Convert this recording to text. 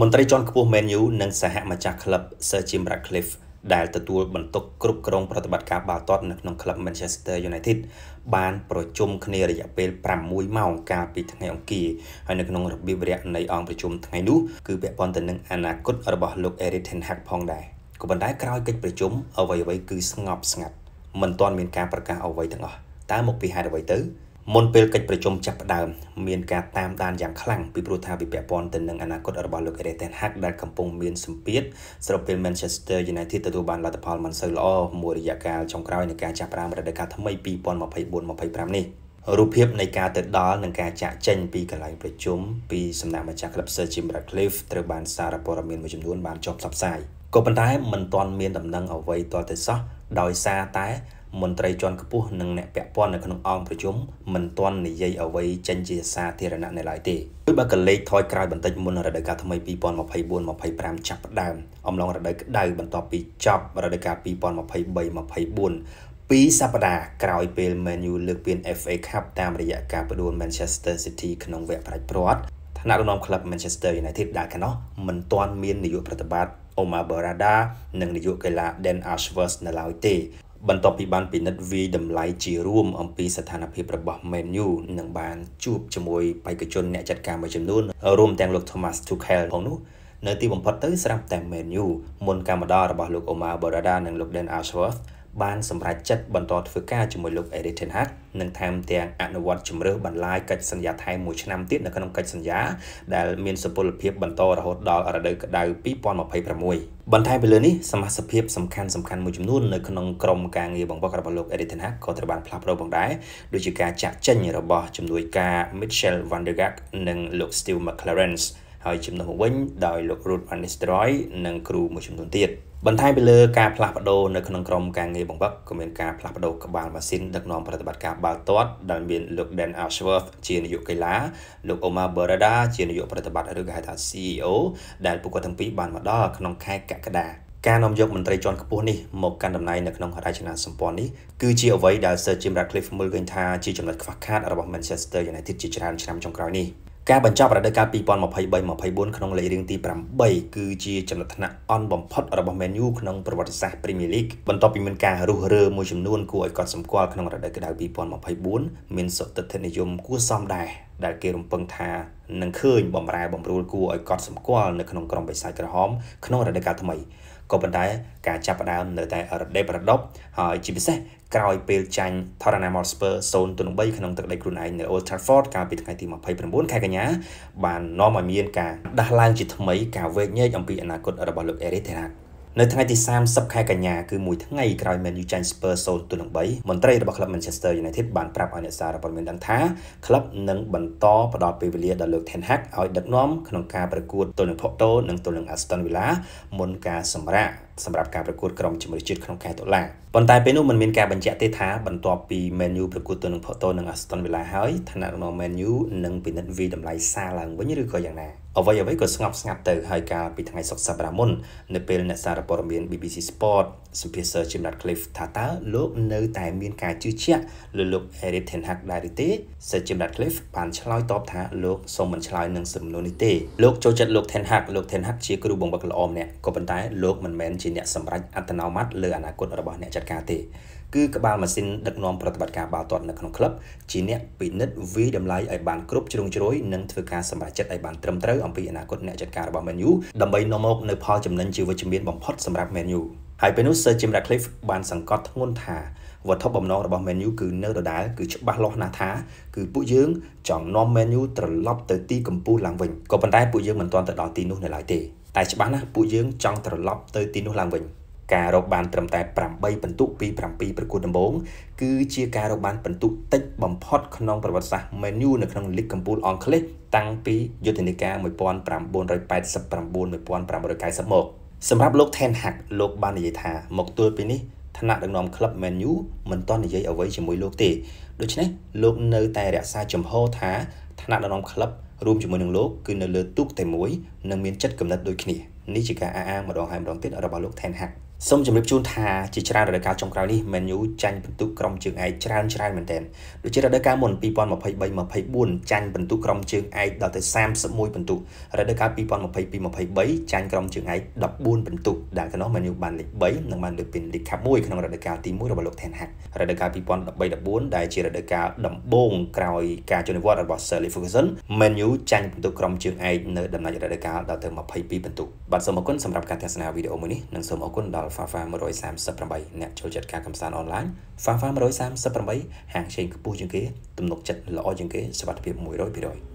មន្ត្រីជាន់ខ្ពស់ Man U និងសហម្ចាស់ក្លឹប Sir Jim Ratcliffe ដែលទទួលបន្ទុកគ្រប់គ្រងប្រតិបត្តិការបាល់ទាត់នៅក្នុងក្លឹប Manchester United បានប្រជុំគ្នារយៈពេល6ម៉ោងកាលពីថ្ងៃអង្គារហើយនៅក្នុងរបៀបវរៈនៃអង្គប្រជុំថ្ងៃនោះគឺពាក់ព័ន្ធទៅនឹងអនាគតរបស់លោក Erik ten Hag ផងដែរក៏ប៉ុន្តែក្រោយកិច្ចប្រជុំអ្វីៗគឺស្ងប់ស្ងាត់មិនទាន់មានការប្រកាសអ្វីទាំងអស់តើមកពីហេតុអ្វីទៅ មុនពេលកិច្ចប្រជុំចាប់ផ្ដើមមានការតាមដានយ៉ាងខ្លាំងពីព្រោះថាវាពាក់ព័ន្ធទៅនឹងអនាគតរបស់លោក Erik ten Hag ដែលកំពុងមានសម្ពាធស្របពេល Manchester United ទទួលបានលទ្ធផលមិនសូវល្អមួយរយៈកាលចុងក្រោយនៃការចាប់ផ្ដើមរដូវកាលថ្មី2024-25នេះរូបភាពនៃការទៅដល់និងការចាក់ចេញពីកន្លែងប្រជុំពីសំណាក់ម្ចាស់ក្លឹប Sir Jim Ratcliffe ត្រូវបានសារព័ត៌មានមួយចំនួនបានចុះផ្សព្វផ្សាយក៏ប៉ុន្តែមិនទាន់មានដំណឹងអ្វីទាល់តែសោះដោយសារតែ មន្ត្រីជាន់ខ្ពស់និងអ្នកពាក់ព័ន្ធនៅក្នុងអង្គប្រជុំមិនទាន់និយាយអ្វីចេញជាសាធារណៈនៅឡើយទេដោយបើកលេខថយក្រោយបន្តិចមុនរដូវកាលថ្មី2024-25ចាប់ផ្ដើមអំឡុងរដូវក្តៅបន្ទាប់ពីចប់រដូវកាល2023-24ពីសប្តាហ៍ក្រោយពេល Man U លើកពាន FA Cup តាមរយៈការផ្ដួល Manchester City ក្នុងវគ្គប្រាច់ព្រាត់ថ្នាក់ដឹកនាំក្លឹប Manchester United ដែលកណោះមិនទាន់មាននាយកប្រតិបត្តិ Omar Barada និងនាយកកីឡា Dan Ashworth នៅឡើយទេ បន្ទាប់ពីបានពិនិត្យវិតម្លៃជារួមអំពីស្ថានភាពរបស់ Man U និងបានជួបជាមួយបេក្ខជនអ្នកចាត់ការមួយចំនួនរួមទាំងលោក Thomas Tuchel ផងនោះនៅទីបំផុតទៅស្រាប់តែ Man U មុនការមកដល់របស់លោក Omar Barada និងលោក Dan Ashworth បានសម្រេចចិត្តបន្តធ្វើការជាមួយលោក Erik ten Hag និងថែមទាំងអនុវត្តជំរឿសបន្លាយកិច្ចសន្យាថែមមួយឆ្នាំទៀតនៅក្នុងកិច្ចសន្យាដែលមានសុពលភាពបន្តរហូតដល់រដូវក្តៅ2026បន្ថែមពីលើនេះសមាជិកភាពសំខាន់សំខាន់មួយចំនួននៅក្នុងក្រុមការងារបង្វឹករបស់លោក Erik ten Hag ក៏ត្រូវបានផ្លាស់ប្ដូរផងដែរដូចជាការចាក់ចេញរបស់ជំនួយការ Mitchell van der Gaag និងលោក Steve McClaren ហើយជំនួសមកវិញដោយលោក Ruud van Nistelrooy និងគ្រូមួយចំនួនទៀតបន្ថែមពីលើការផ្លាស់ប្ដូរនៅក្នុងក្រុមការងារបង្វឹកក៏មានការផ្លាស់ប្ដូរក្បាលម៉ាស៊ីនដឹកនាំប្រតិបត្តិការបាល់ទាត់ដែលមានលោក Dan Ashworth ជានាយកកីឡាលោក Omar Barada ជានាយកប្រតិបត្តិឬក៏ហៅថា CEO ដែលពួកគាត់ទាំងពីរបានមកដល់ក្នុងខែកក្កដាការនាំយកមន្ត្រីជាន់ខ្ពស់នេះមកកាន់តំណែងនៅក្នុងរចនាសម្ព័ន្ធនេះគឺជាអ្វីដែល Sir Jim Ratcliffe មើលឃើញថាជាចំណុចខ្វះខាតរបស់ Manchester United ជាច្រើនឆ្នាំចុងក្រោយនេះ ការបញ្ចប់រដូវកាល2023-24ក្នុងលេខរៀងទី8គឺជាចំណុចថ្នាក់អន់បំផុតរបស់ Man U ក្នុងប្រវត្តិសាស្ត្រ Premier League បន្ទាប់ពីមានការរុះរើមួយចំនួនគួរឲ្យកត់សម្គាល់ក្នុងរដូវក្តៅ2024មានសុទ្ធិដ្ឋិនិយមគួរសមដែរ ដែលគេរំពឹងថានឹងឃើញបំរែបំរួលគួរឲ្យកត់សម្គាល់នៅក្នុងក្រុមបិសាចក្រហមក្នុងរដូវកាលថ្មីក៏ប៉ុន្តែការចាប់ផ្ដើមនៅតែរដេបរដប់ហើយជាពិសេសក្រោយពេលចាញ់ Tottenham Hotspur 0-3ក្នុងទឹកដីខ្លួនឯងនៅ Old Trafford កាលពីថ្ងៃទី29ខែកញ្ញាបាននាំឲ្យមានការដាស់ឡើងជាថ្មីការវែកញែកអំពីអនាគតរបស់លោក Erik ten Hag នៅថ្ងៃទី30ខែកញ្ញាគឺមួយថ្ងៃក្រោយ Man U ចាញ់ Spurs 0-3មន្ត្រីរបស់ក្លឹប Manchester United បានប្រាប់ឲ្យអ្នកសារព័ត៌មានដឹងថាក្លឹបនឹងបន្តផ្ដល់ពេលវេលាដល់លោក Ten Hag ឲ្យដឹកនាំក្នុងការប្រកួតទល់នឹង Porto និងទល់នឹង Aston Villa មុនការសម្រាក សម្រាប់ការប្រកួតក្រុមជម្រើសជាតិក្នុងខែតុលាប៉ុន្តែពេលនោះមិនមានការបញ្ជាក់ទេថាបន្ទាប់ពី Man U ប្រកួតទៅនឹង Porto និង Aston Villa ហើយឋានៈរបស់ Man U នឹងពិនិត្យវិតម្លៃសារឡើងវិញឬក៏យ៉ាងណាអ្វីអ្វីក៏ស្ងប់ស្ងាត់ទៅហើយកាលពីថ្ងៃសុក្រសប្តាហ៍មុននៅពេលអ្នកសារព័ត៌មាន BBC Sport សម្ភាស Sir Jim Ratcliffe ថាតើលោកនៅតែមានការជឿជាក់លើលោក Erik ten Hag ដែរឬទេ Sir Jim Ratcliffe បានឆ្លើយតបថាលោកសូមមិនឆ្លើយនឹងសំណួរនេះទេលោកចូលចិត្តលោក ten Hag លោក ten Hag ជាគ្រូបង្វឹកល្អម្នាក់ក៏ប៉ុន្តែលោកមិនមែនជាអ្នកសម្រេចអត្តនោម័តលើអនាគតរបស់អ្នកចាត់ការទេគឺក្បាលម៉ាស៊ីនដឹកនាំប្រតិបត្តិការបាល់ទាត់នៅក្នុងក្លឹបជាអ្នកពិនិត្យវិតម្លៃឲ្យបានគ្រប់ជ្រុងជ្រោយនិងធ្វើការសម្រេចចិត្តឲ្យបានត្រឹមត្រូវអំពីអនាគតអ្នកចាត់ការរបស់ Man U ដើម្បីនាំមកនៅផលចំណេញជាវិជ្ជមានបំផុតសម្រាប់ Man U ហើយពេលនោះ Sir Jim Ratcliffe បានសង្កត់ធ្ងន់ថាវត្ថុបំណងរបស់ Man U គឺនៅដដែលគឺច្បាស់លាស់ណាស់ថាគឺពួកយើងចង់នាំ Man U ត្រឡប់ទៅទីកំពូលឡើងវិញក៏ប៉ុន្តែពួកយើងមិនទាន់ទៅដល់ទីនោះនៅឡើយទេ តែច្បាស់ណាស់ពួកយើងចង់ត្រឡប់ទៅទីនោះឡើងវិញការរកបានត្រឹមតែ8ពិន្ទុពី7ប្រកួតដំបូងគឺជាការរកបានពិន្ទុតិចបំផុតក្នុងប្រវត្តិសាស្ត្រ Man U នៅក្នុងលីកកំពូលអង់គ្លេសតាំងពីយុទ្ធនាការ1989-1590មកសម្រាប់លោក Ten Hag លោកបាននិយាយថាមកទល់ពេលនេះថ្នាក់ដឹកនាំក្លឹប Man U មិនទាន់និយាយអ្វីជាមួយលោកទេដូច្នេះលោកនៅតែរក្សាចំហថាថ្នាក់ដឹកនាំក្លឹប រួមជាមួយនឹងលោកគឺនៅលើទូកតែមួយនិងមានចិត្តគំនិតដូចគ្នានេះជាការអះអាងម្ដងហើយម្ដងទៀតរបស់លោក Ten Hag សូមជម្រាបជូនថាជាច្រើនរដូវកាលចុងក្រោយនេះ Man U ចាញ់ពិន្ទុក្រុមជើងឯកច្រើនច្រើនមែនទែនដូចជារដូវកាលមុន2023-24ចាញ់ពិន្ទុក្រុមជើងឯកដល់ទៅ31ពិន្ទុរដូវកាល2022-23ចាញ់ក្រុមជើងឯក14ពិន្ទុដែលកន្នោះ Man U បានលេខ3និងបានលើកពីលេខខាប់1ក្នុងរដូវកាលទី1របស់លោក Ten Hag រដូវកាល2013-14ដែលជារដូវកាលដំបូងក្រោយការចូលនិវត្តន៍របស់ Sir Alex Ferguson Man U ចាញ់ពិន្ទុក្រុមជើងឯកនៅដំណាច់រដូវកាលដល់ទៅ22ពិន្ទុបាទសូមអរគុណសម្រាប់ការទស្សនាវីដេអូមួយនេះនិងសូមអរគុណដល់ Fafa 138អ្នកចូលចិត្តការកំសាន្តអនឡាញ Fafa 138ហាងឆេងខ្ពស់ជាងគេទំនុកចិត្តល្អជាងគេសុវត្ថិភាព100%។